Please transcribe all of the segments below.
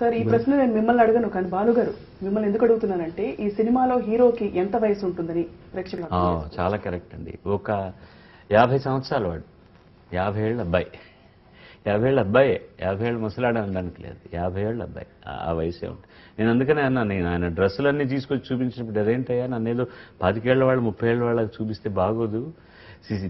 Sir ఈ ప్రశ్న నేను మిమ్మల్ని అడగను కానీ బాలు గారు మిమ్మల్ని ఎందుకు అడుగుతున్నానంటే ఈ సినిమాలో హీరోకి ఎంత వయసు ఉంటుందని ప్రేక్షకులు చాలా కరెక్ట్ అండి. ఒక యాభై సంవత్సరాలు వాడు. యాభై ఏళ్ళ అబ్బాయి. యాభై ఏళ్ళ అబ్బాయి. యాభై ఏళ్ళ ముసలాడ అనడానికి లేదు. యాభై ఏళ్ళ అబ్బాయి. ఆ- ఆ వయసే ఉంటుంది నేను అందుకనే అన్నా నేను ఆయన డ్రెస్సులన్నీ తీసుకొచ్చి చూపించినప్పుడు అదేంటయ్యా నన్ను ఏదో పాతికేళ్ళ వాళ్ళు ముప్పై ఏళ్ళ వాళ్ళకి చూపిస్తే బాగోదు.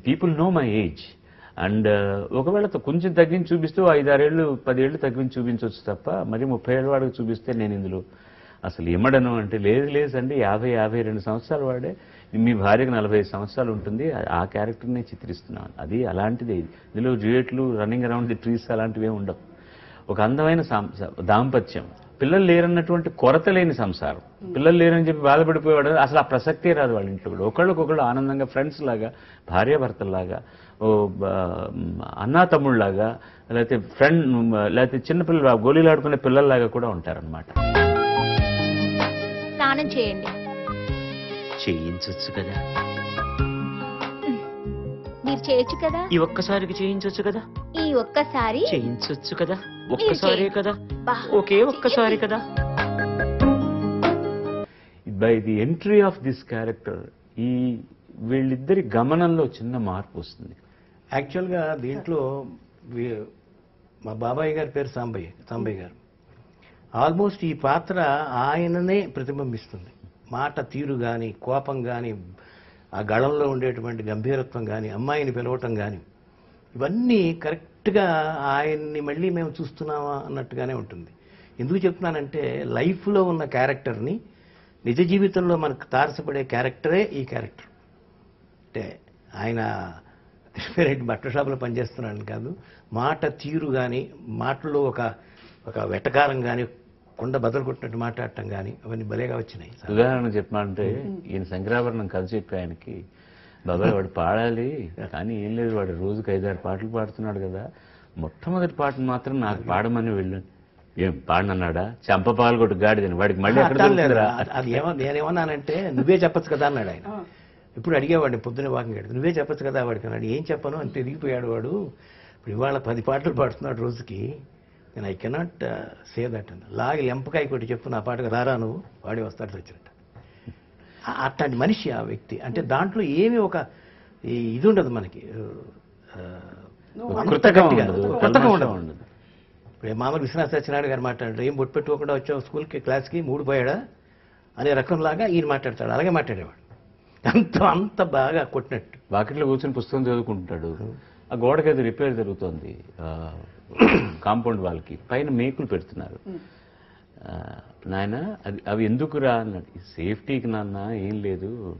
People know my age and ఒకవేళ కొంచెం తగ్గించి చూపిస్తూ ఐదారేళ్ళు పదేళ్ళు తగ్గించి చూపించవచ్చు తప్ప మరి ముప్పై ఏళ్ళ వాడికి చూపిస్తే నేను ఇందులో అసలు ఇమ్మడను అంటే లేదు లేదు అండి. యాభై యాభై రెండు సంవత్సరాలు వాడే మీ భార్యకు నలభై ఐదు సంవత్సరాలు ఉంటుంది. ఆ- క్యారెక్టర్నే చిత్రిస్తున్నాను. అది అలాంటిదే. ఇందులో డ్యూయట్లు రన్నింగ్ అరౌండ్ ది ట్రీస్ అలాంటివి ఉండవు. ఒక అందమైన సాం- దాంపత్యం. పిల్లలు లేరన్నటువంటి కొరత లేని సంసారం. పిల్లలు లేరని చెప్పి బాధపడిపోయేవాడు అసలు ఆ ప్రసక్తే రాదు వాళ్ళ ఇంట్లో కూడా. ఒకళ్ళకొకళ్ళు ఆనందంగా ఫ్రెండ్స్ లాగా భార్యాభర్తల్లాగా ఓ అన్నా తమ్ముళ్ళలాగా లేకపోతే ఫ్రెండ్ లేకపోతే చిన్నపిల్లలు గోళీలు ఆడుకునే పిల్లల్లాగా కూడా ఉంటారన్నమాట. స్నానం చేయండి. చేయించొచ్చు కదా. మీరు చేయొచ్చు కదా? ఈ ఒక్కసారికి చేయించొచ్చు కదా? ఈ ఒక్కసారి? చేయించొచ్చు కదా? ఒక్కసారే కదా? బా. ఒకే ఒక్కసారి కదా? By the entry of this character ఈ వీళ్ళిద్దరి గమనంలో చిన్న మార్పు వస్తుంది. యాక్చువల్గా దీంట్లో మా బాబాయ్ గారి పేరు సాంబయ్య సాంబయ్య గారు. ఆల్మోస్ట్ ఈ పాత్ర ఆయననే ప్రతిబింబిస్తుంది. మాట తీరు కానీ కోపం కానీ ఆ గళంలో ఉండేటువంటి గంభీరత్వం కానీ అమ్మాయిని పిలవటం కానీ ఇవన్నీ కరెక్ట్గా ఆయన్ని మళ్ళీ మేము చూస్తున్నామా అన్నట్టుగానే ఉంటుంది. ఎందుకు చెప్తున్నానంటే లైఫ్లో ఉన్న క్యారెక్టర్ని నిజ జీవితంలో మనకు తారసపడే క్యారెక్టరే ఈ క్యారెక్టర్. అంటే ఆయన కృష్ణారెడ్డి బట్టల షాపులో పనిచేస్తున్నాడని కాదు మాట తీరు కానీ మాటల్లో ఒక ఒక వెటకారం కానీ కొండ బదలు కొట్టినట్టు మాట్లాడటం కానీ అవన్నీ భలేగా వచ్చినాయి ఉదాహరణ చెప్పాలంటే ఈయన శంకరాభరణం కలిసి చెప్పి ఆయనకి బాబాయ్ వాడు పాడాలి. కానీ ఏం లేదు వాడు రోజుకి ఐదారు పాటలు పాడుతున్నాడు కదా. మొట్టమొదటి పాటను మాత్రం నాకు పాడమని వెళ్ళాను ఏం పాడనన్నాడా? చెంప పాల్గొట్టు గాడిదని. వాడికి మళ్ళీ? అది ఏమో నేనేమన్నానంటే నువ్వే చెప్పొచ్చు కదా అన్నాడు ఆయన. ఇప్పుడు అడిగేవాడిని పొద్దున్నే వాకింగ్ అడిగి నువ్వే చెప్పొచ్చు కదా వాడికి అన్నాడు. ఏం చెప్పను? అని తిరిగిపోయాడు వాడు. ఇప్పుడు ఇవాళ పది పాటలు పాడుతున్నాడు రోజుకి. నేను ఐ కెనాట్ సే దట్ అన్న లాగి ఎంపకాయ కొట్టి చెప్పు నా పాటకు రారా నువ్వు? వాడి వస్తాడు వచ్చినట్టు ఆ- అట్లాంటి మనిషి ఆ వ్యక్తి. అంటే దాంట్లో ఏమి ఒక ఈ ఇది ఉండదు మనకి. ఉండదు. ఇప్పుడు మామూలు విశ్వనాథ సత్యనారాయణ గారు మాట్లాడారు ఏం బొట్టు పెట్టుకోకుండా వచ్చావు స్కూల్కి క్లాస్కి? మూడు పోయాడా? అనే రకంలాగా ఈయన మాట్లాడతాడు. అలాగే మాట్లాడేవాడు. అంత అంత బాగా కొట్టినట్టు. వాకిట్లో కూర్చొని పుస్తకం చదువుకుంటాడు. ఆ గోడకి అది రిపేర్ జరుగుతోంది. ఆ, కాంపౌండ్ వాళ్ళకి. పైన మేకులు పెడుతున్నారు. ఆ, నాయన అది అవి ఎందుకురా అన్నాడు. సేఫ్టీకి నాన్న ఏం లేదు.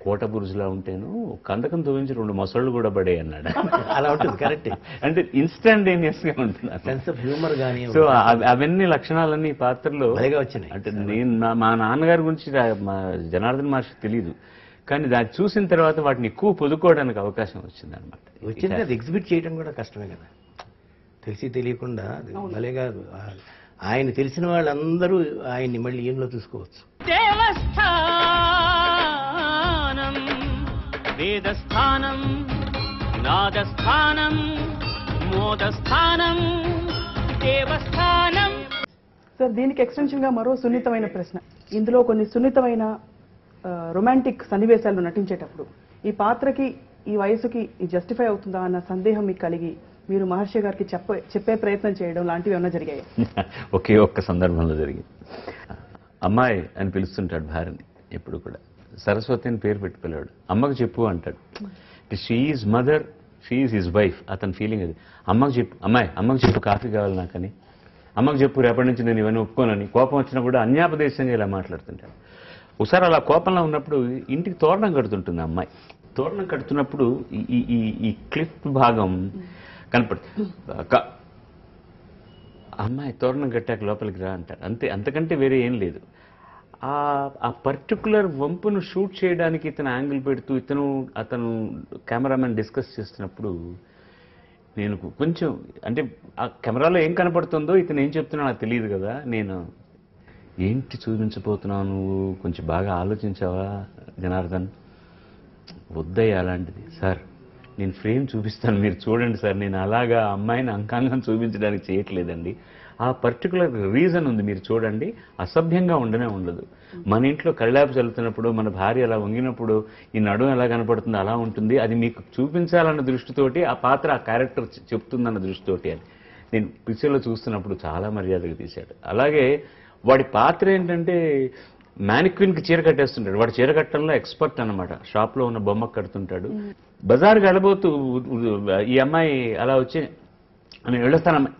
కోట బురుజులా ఉంటేను కందకం తోవించి రెండు మొసళ్ళు కూడా పడే అన్నాడు. అలా ఉంటుంది కరెక్ట్. అంటే ఇన్స్టాంటేనియస్గా ఉంటుంది సెన్స్ ఆఫ్ హ్యూమర్ కానీ సో అవి- అవన్నీ లక్షణాలన్నీ పాత్రలో వచ్చినాయి. అంటే నేను నా- మా నాన్నగారి గురించి మా జనార్దన్ మహర్షి తెలియదు కానీ దాన్ని చూసిన తర్వాత వాటిని ఎక్కువ పొదుకోవడానికి అవకాశం వచ్చింది అనమాట వచ్చింది అది ఎగ్జిబిట్ చేయడం కూడా కష్టమే కదా. తెలిసి తెలియకుండా భలేగా ఆ- ఆయన తెలిసిన వాళ్ళందరూ ఆయన్ని మళ్ళీ ఏంలో చూసుకోవచ్చు. దేవస్థానం వేదస్థానం నాదస్థానం మోదస్థానం దేవస్థానం. సార్ దీనికి ఎక్స్టెన్షన్గా మరో సున్నితమైన ప్రశ్న. ఇందులో కొన్ని సున్నితమైన రొమాంటిక్ సన్నివేశాలు నటించేటప్పుడు ఈ పాత్రకి ఈ వయసుకి జస్టిఫై అవుతుందా అన్న సందేహం మీకు కలిగి మీరు మహర్షి గారికి చెప్ప చెప్పే ప్రయత్నం చేయడం లాంటివి ఏమైనా జరిగాయి? ఒకే ఒక్క సందర్భంలో జరిగింది. అమ్మాయి అని పిలుస్తుంటాడు భార్యని ఎప్పుడు కూడా. సరస్వతి అని పేరు పెట్టి పిలవాడు అమ్మకు చెప్పు అంటాడు. She mother she his wife అతని ఫీలింగ్ అది. అమ్మకు చెప్పు అమ్మాయి అమ్మకు చెప్పు కాఫీ కావాలి నాకని. అమ్మకు చెప్పు రేపటి నుంచి నేను ఇవన్నీ ఒప్పుకోనని. కోపం వచ్చినా కూడా అన్యాపదేశంగా ఇలా మాట్లాడుతుంటాడు. ఒకసారి అలా కోపంలో ఉన్నప్పుడు ఇంటికి తోరణం కడుతుంటుంది అమ్మాయి. తోరణం కడుతున్నప్పుడు ఈ- ఈ ఈ ఈ క్లిప్ భాగం కనపడుతుంది. అమ్మాయి తోరణం కట్టాక లోపలికి రా అంటారు అంతే అంతకంటే వేరే ఏం లేదు. ఆ ఆ పర్టికులర్ వంపును షూట్ చేయడానికి ఇతను యాంగిల్ పెడుతూ ఇతను అతను కెమెరామెన్ డిస్కస్ చేస్తున్నప్పుడు నేను కొంచెం అంటే ఆ కెమెరాలో ఏం కనపడుతుందో ఇతను ఏం చెప్తున్నా నాకు తెలియదు కదా. నేను ఏంటి చూపించబోతున్నావు నువ్వు? కొంచెం బాగా ఆలోచించావా జనార్దన్? వద్దయ్య అలాంటిది. సార్ నేను ఫ్రేమ్ చూపిస్తాను మీరు చూడండి సార్. నేను అలాగా అమ్మాయిని అంకాంగం చూపించడానికి చేయట్లేదండి. ఆ పర్టికులర్ రీజన్ ఉంది మీరు చూడండి. అసభ్యంగా ఉండనే ఉండదు. మన ఇంట్లో కళ్ళాపు చల్లుతున్నప్పుడు మన భార్య అలా వంగినప్పుడు ఈ నడుం ఎలా కనపడుతుంది అలా ఉంటుంది. అది మీకు చూపించాలన్న దృష్టితోటి ఆ పాత్ర ఆ క్యారెక్టర్ చెప్తుందన్న దృష్టితోటి అని. నేను పిక్చర్లో చూస్తున్నప్పుడు చాలా మర్యాదగా తీశాడు. అలాగే వాడి పాత్ర ఏంటంటే మ్యానిక్విన్కి చీర కట్టేస్తుంటాడు. వాడు చీర కట్టడంలో ఎక్స్పర్ట్ అనమాట షాప్లో ఉన్న బొమ్మ కడుతుంటాడు. బజార్కి వెళ్ళబోతూ ఈ అమ్మాయి అలా వచ్చి నేను వెళ్ళొస్తానమ్మాయి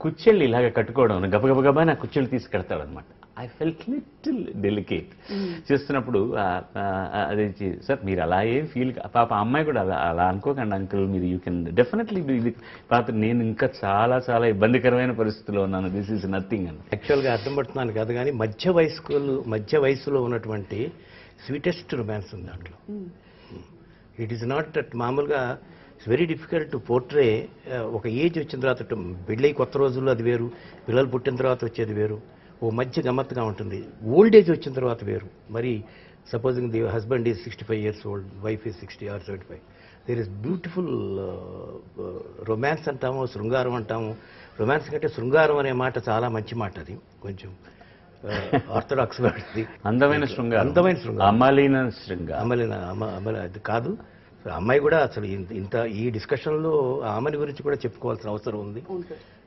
కుచ్చెళ్ళు ఇలాగ కట్టుకోవడం గబగబ గబా నా కుచ్చెళ్ళు తీసుకెడతాడు అనమాట ఐ ఫెల్ట్ లిటిల్ డెలికేట్ చేస్తున్నప్పుడు అది సార్ మీరు అలా ఏం ఫీల్ పాప అమ్మాయి కూడా అలా అలా అనుకోకండి అంకుల్ మీరు యూ కెన్ డెఫినెట్లీ ఇది పాత్ర నేను ఇంకా చాలా చాలా ఇబ్బందికరమైన పరిస్థితిలో ఉన్నాను. దిస్ ఈజ్ నథింగ్ అని. యాక్చువల్గా అర్థం పడుతున్నాను కాదు కానీ మధ్య వయస్కులు మధ్య వయసులో ఉన్నటువంటి స్వీటెస్ట్ రొమాన్స్ ఉంది దాంట్లో. ఇట్ ఈస్ నాట్ దట్ మామూలుగా it's very difficult to portray ఒక ఏజ్ వచ్చిన తర్వాత పెళ్ళై కొత్త రోజుల్లో అది వేరు పిల్లలు పుట్టిన తర్వాత వచ్చేది వేరు. ఓ మధ్య గమ్మత్తుగా ఉంటుంది. ఓల్డ్ ఏజ్ వచ్చిన తర్వాత వేరు. మరి supposing the husband is sixty five years old wife is sixty or seventy five there is beautiful romance అంటాము శృంగారం అంటాము. రొమాన్స్ కంటే శృంగారం అనే మాట చాలా మంచి మాట అది. కొంచెం ఆర్థడాక్స్ వాడిది అందమైన శృంగారం. అందమైన శృంగారం. అమలీన శృంగారం. అమలి అమ అమలి అది కాదు. అమ్మాయి కూడా అసలు ఇంత- ఈ డిస్కషన్లో ఆ అమ్మని గురించి కూడా చెప్పుకోవాల్సిన అవసరం ఉంది.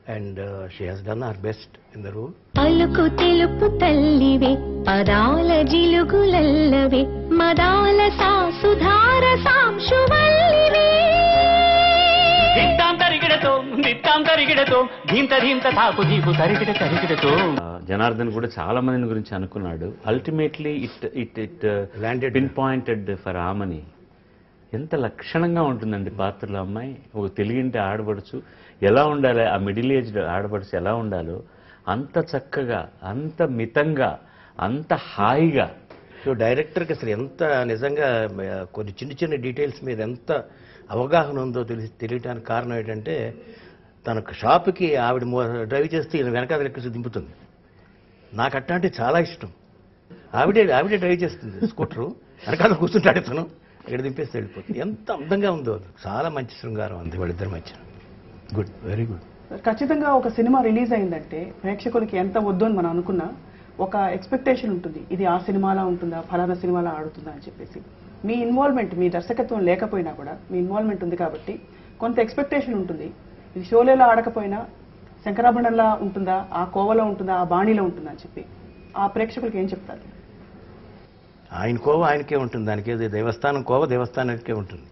And she has done her best in the role పలుకు తెలుపు తల్లివే పదాల జిలుగులల్లవే మదాల సాసుధార సాంశువల్లివే. జనార్దన్ కూడా చాలా మందిని గురించి అనుకున్నాడు. Ultimately it it it Landed. Pinpointed for Aamani ఎంత లక్షణంగా ఉంటుందండి పాత్రలో అమ్మాయి. ఒక తెలుగింటి ఆడపడుచు. ఎలా ఉండాలి? ఆ మిడిల్ ఏజ్డ్ ఆడపడుచు ఎలా ఉండాలో అంత చక్కగా అంత మితంగా అంత హాయిగా. సో డైరెక్టర్కి అసలు ఎంత నిజంగా కొన్ని చిన్న చిన్న డీటెయిల్స్ మీద ఎంత అవగాహన ఉందో తెలిసి తెలియటానికి కారణం ఏంటంటే తన షాప్కి ఆవిడ మో- డ్రైవ్ చేస్తే ఈయన వెనకాల ఎక్కిసి దింపుతుంది. నాకు అట్లాంటి చాలా ఇష్టం. ఆవిడే ఆవిడే డ్రైవ్ చేస్తుంది స్కూటరు. వెనకాల కూర్చుంటాడు ఇతను. ఇక్కడ దింపేస్తే వెళ్ళిపోతుంది. ఎంత అందంగా ఉందో చాలా మంచి శృంగారం ఉంది వాళ్ళిద్దరి మధ్య గుడ్ వెరీ గుడ్ ఖచ్చితంగా ఒక సినిమా రిలీజ్ అయిందంటే ప్రేక్షకులకి ఎంత వద్దు అని మనం అనుకున్నా ఒక ఎక్స్పెక్టేషన్ ఉంటుంది. ఇది ఆ సినిమాలా ఉంటుందా? ఫలానా సినిమాలా ఆడుతుందా అని చెప్పేసి. మీ ఇన్వాల్వ్మెంట్ మీ దర్శకత్వం లేకపోయినా కూడా మీ ఇన్వాల్వ్మెంట్ ఉంది కాబట్టి కొంత ఎక్స్పెక్టేషన్ ఉంటుంది. ఇది షోలేలో ఆడకపోయినా శంకరాభరణంలా ఉంటుందా? ఆ కోవలో ఉంటుందా? ఆ బాణిలో ఉంటుందా అని చెప్పి ఆ ప్రేక్షకులకి ఏం చెప్తారు? ఆయన కోవ ఆయనకే ఉంటుంది. దానికి ఏదో దేవస్థానం కోవ దేవస్థానానికే ఉంటుంది.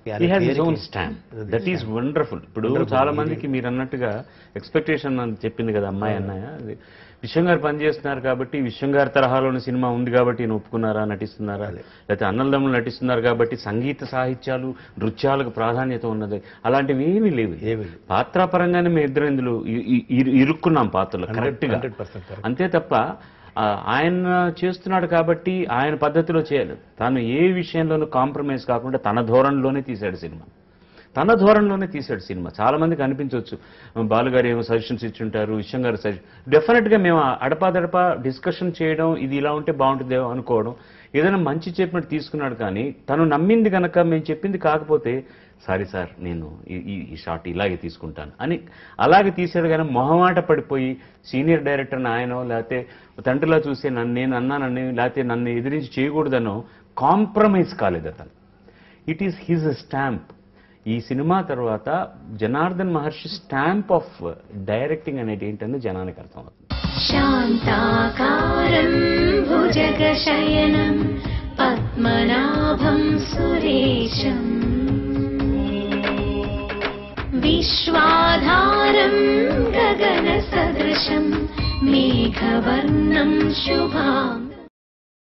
దట్ ఈస్ వండర్ఫుల్ ఇప్పుడు చాలా మందికి మీరు అన్నట్టుగా ఎక్స్పెక్టేషన్ అని చెప్పింది కదా అమ్మాయి అన్నయ్య. విశ్వం గారు పనిచేస్తున్నారు కాబట్టి విశ్వం గారి తరహాలోని సినిమా ఉంది కాబట్టి ఈయన ఒప్పుకున్నారా నటిస్తున్నారా? లేకపోతే అన్నలదమ్ములు నటిస్తున్నారు కాబట్టి సంగీత సాహిత్యాలు నృత్యాలకు ప్రాధాన్యత ఉన్నది. అలాంటివి ఏమీ లేవు. ఏమీ లేవు. పాత్రాపరంగానే మేము ఇద్దరు ఇందులో ఇరుక్కున్నాం పాత్రలు కరెక్ట్గా 100% correct. అంతే తప్ప ఆయన చేస్తున్నాడు కాబట్టి ఆయన పద్ధతిలో చేయాలి తను ఏ విషయంలోనూ కాంప్రమైజ్ కాకుండా తన ధోరణిలోనే తీశాడు సినిమా. తన ధోరణిలోనే తీశాడు సినిమా. చాలా మందికి అనిపించవచ్చు. బాలుగారు ఏమో సజెషన్స్ ఇచ్చుంటారు విషయం గారు సజెషన్ డెఫినెట్గా మేము అడపాదడపా డిస్కషన్ చేయడం ఇది ఇలా ఉంటే బాగుంటుందేమో అనుకోవడం ఏదైనా మంచి చెప్పినట్టు తీసుకున్నాడు కానీ తను నమ్మింది కనుక మేము చెప్పింది కాకపోతే సారీ సార్ నేను ఈ- ఈ ఈ షాట్ ఇలాగే తీసుకుంటాను అని అలాగే తీసాడు కానీ మొహమాట పడిపోయి సీనియర్ డైరెక్టర్ నాయనో లేకపోతే తండ్రిలా చూసి నన్ను నేను అన్నానని లేకపోతే నన్ను ఎదిరించి చేయకూడదనో కాంప్రమైజ్ కాలేదు అతను. ఇట్ ఈస్ హిజ్ స్టాంప్ ఈ సినిమా తర్వాత Janardhan Maharshi stamp of directing అనేది ఏంటని జనానికి అర్థమవుతుంది శాంతాకారం భుజగశయనం పద్మనాభం సురేశం విశ్వాధారం గగన సదృశం మేఘవర్ణం శుభాం